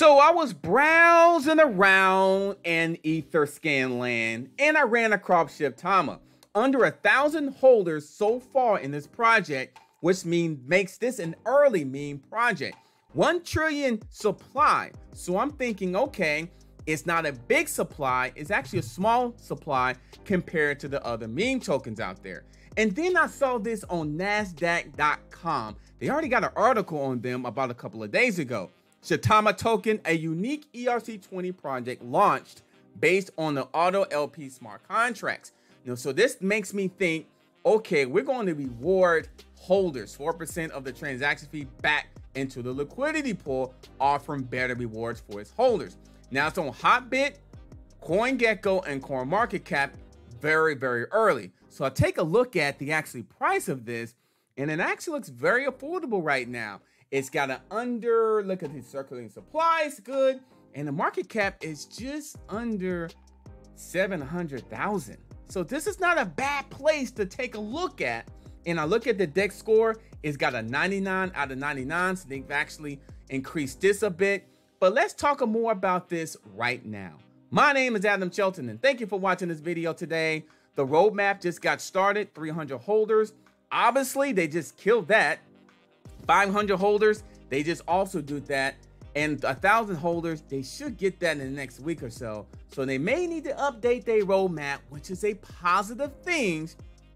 So I was browsing around in Etherscan land and I ran across Shibtama. Under a thousand holders so far in this project, which means makes this an early meme project. One trillion supply. So I'm thinking, okay, it's not a big supply, it's actually a small supply compared to the other meme tokens out there. And then I saw this on NASDAQ.com. They already got an article on them about a couple of days ago. Shibtama token, a unique ERC20 project launched based on the Auto LP smart contracts. So this makes me think, okay, we're going to reward holders 4% of the transaction fee back into the liquidity pool, offering better rewards for its holders. Now it's on Hotbit, CoinGecko, and CoinMarketCap very, very early. So I take a look at the actually price of this, and it actually looks very affordable right now. It's got an under, look at the circulating supply, it's good. And the market cap is just under 700,000. So this is not a bad place to take a look at. And I look at the deck score, it's got a 99 out of 99. So they've actually increased this a bit. But let's talk more about this right now. My name is Adam Shelton and thank you for watching this video today. The roadmap just got started, 300 holders. Obviously, they just killed that 500 holders, they just also do that. And a thousand holders, they should get that in the next week or so. So they may need to update their roadmap, which is a positive thing.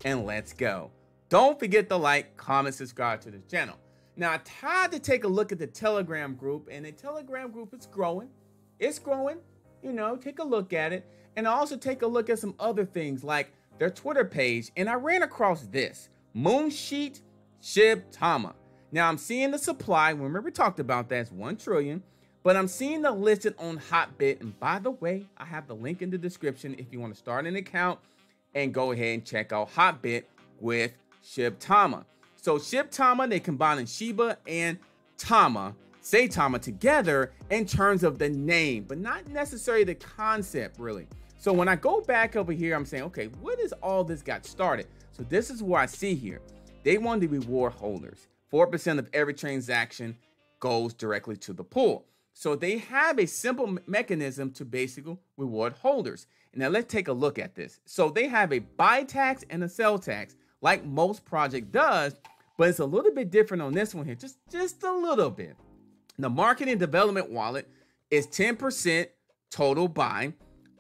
And let's go. Don't forget to like, comment, subscribe to the channel. Now, I tried to take a look at the Telegram group, and the Telegram group is growing. It's growing. You know, take a look at it. And also take a look at some other things like their Twitter page. And I ran across this Moonsheet Shibtama. Now I'm seeing the supply. Remember we talked about that's 1 trillion. But I'm seeing the listed on Hotbit. And by the way, I have the link in the description if you want to start an account and go ahead and check out Hotbit with Shibtama. So Shibtama, they combine in Shiba and Tama, say Tama together in terms of the name, but not necessarily the concept really. So when I go back over here, I'm saying, okay, what is all this got started? So this is what I see here. They want to reward holders. 4% of every transaction goes directly to the pool. So they have a simple mechanism to basically reward holders. Now let's take a look at this. So they have a buy tax and a sell tax like most project does, but it's a little bit different on this one here, just, just a little bit. The marketing development wallet is 10% total buy,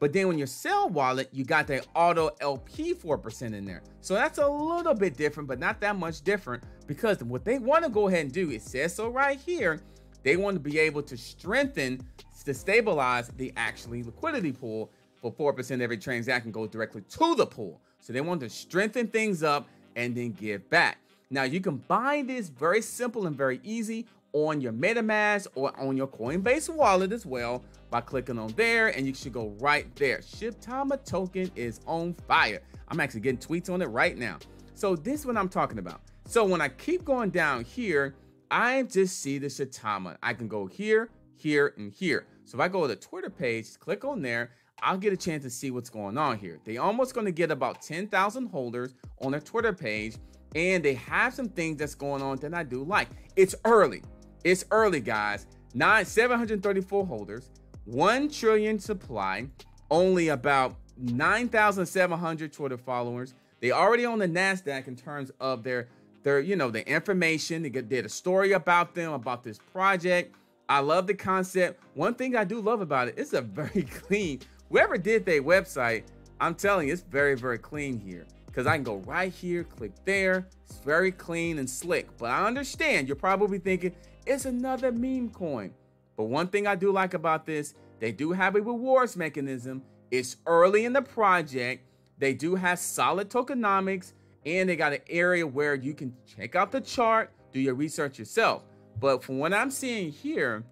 but then when you sell wallet, you got the auto LP 4% in there. So that's a little bit different, but not that much different because what they want to go ahead and do, it says so right here, they want to be able to strengthen, to stabilize the actually liquidity pool for 4% every transaction goes directly to the pool. So they want to strengthen things up and then give back. Now you can buy this very simple and very easy on your MetaMask or on your Coinbase wallet as well by clicking on there and you should go right there. Shibtama token is on fire. I'm actually getting tweets on it right now. So this is what I'm talking about. So when I keep going down here, I just see the Shibtama. I can go here, here, and here. So if I go to the Twitter page, click on there, I'll get a chance to see what's going on here. They almost going to get about 10,000 holders on their Twitter page, and they have some things that's going on that I do like. It's early. It's early, guys. Nine, 734 holders. 1 trillion supply, only about 9,700 Twitter followers. They already on the NASDAQ in terms of their, their you know, the information. They did a story about them, about this project. I love the concept. One thing I do love about it, it's a very clean, whoever did their website, I'm telling you, it's very, very clean here. Because I can go right here, click there. It's very clean and slick. But I understand, you're probably thinking, it's another meme coin. But one thing I do like about this, they do have a rewards mechanism. It's early in the project. They do have solid tokenomics and they got an area where you can check out the chart, do your research yourself. But from what I'm seeing here,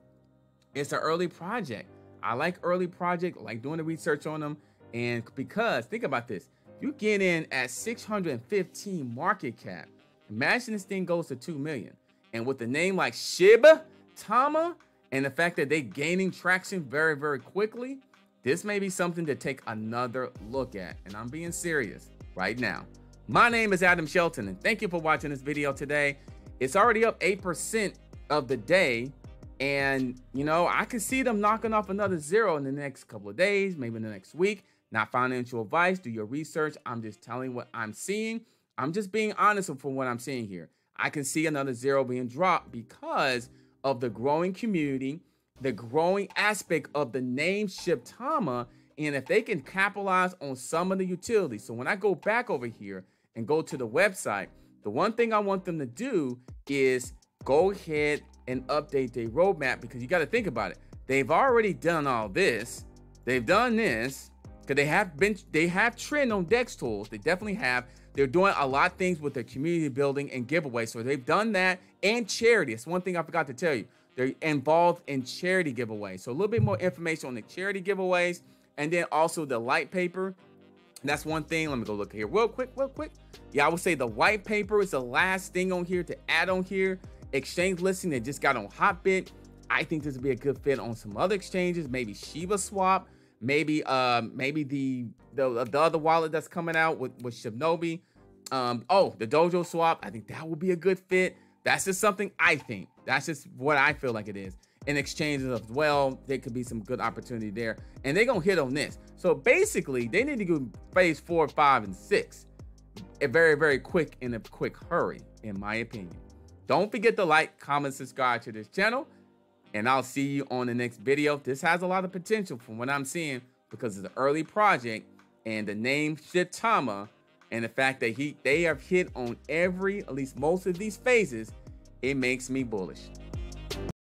it's an early project. I like early project, like doing the research on them. And because think about this, you get in at 615 market cap. Imagine this thing goes to 2 million. And with a name like Shiba, Tama, and the fact that they're gaining traction very, very quickly, this may be something to take another look at. And I'm being serious right now. My name is Adam Shelton, and thank you for watching this video today. It's already up 8% of the day, And, you know, I could see them knocking off another zero in the next couple of days, maybe in the next week. Not financial advice. Do your research. I'm just telling what I'm seeing. I'm just being honest from what I'm seeing here. I can see another zero being dropped because of the growing community, the growing aspect of the name Shibtama, and if they can capitalize on some of the utilities. So when I go back over here and go to the website, the one thing I want them to do is go ahead and update their roadmap because you got to think about it. They've already done all this. They've done this because they have been they have trend on DEXTools. They definitely have. They're doing a lot of things with their community building and giveaway. So they've done that and charity. It's one thing I forgot to tell you. They're involved in charity giveaways. So a little bit more information on the charity giveaways and then also the light paper. That's one thing. Let me go look here real quick, real quick. Yeah, I would say the white paper is the last thing on here to add on here. Exchange listing that just got on Hotbit. I think this would be a good fit on some other exchanges, maybe Shiba Swap maybe uh maybe the the, the other wallet that's coming out with with Shinobi. Um, oh, the Dojo swap. I think that would be a good fit. That's just something I think. That's just what I feel like it is. In exchanges as well, there could be some good opportunity there, and they're gonna hit on this. So basically, they need to go phase four, five, and six, very very quick in a quick hurry, in my opinion. Don't forget to like, comment, subscribe to this channel and I'll see you on the next video. This has a lot of potential from what I'm seeing because of the early project and the name Shibtama and the fact that he they have hit on every, at least most of these phases, it makes me bullish.